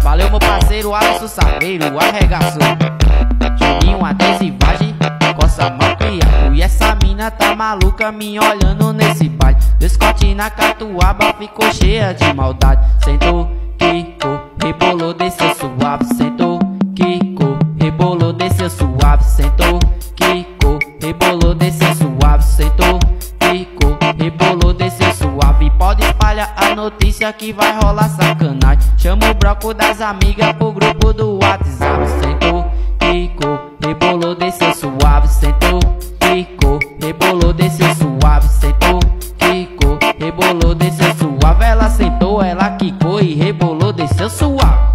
Valeu, meu parceiro Alisson Saveiro, arregaçou. Juninho adesivagem, coça maquiado. E essa mina tá maluca me olhando nesse baile. Descote na catuaba ficou cheia de maldade. Sentou, quicou, rebolou, desceu suave. Sentou, quicou, rebolou, desceu suave. Sentou, quicou, rebolou, desceu suave. Sentou, quicou, rebolou, desceu suave espalha a notícia que vai rolar sacanagem. Chama o broco das amigas pro grupo do WhatsApp. Sentou, ficou, rebolou, desceu suave. Sentou, ficou, rebolou, desceu suave. Sentou, picou, rebolou, desceu suave. Ela sentou, ela quicou e rebolou, desceu suave.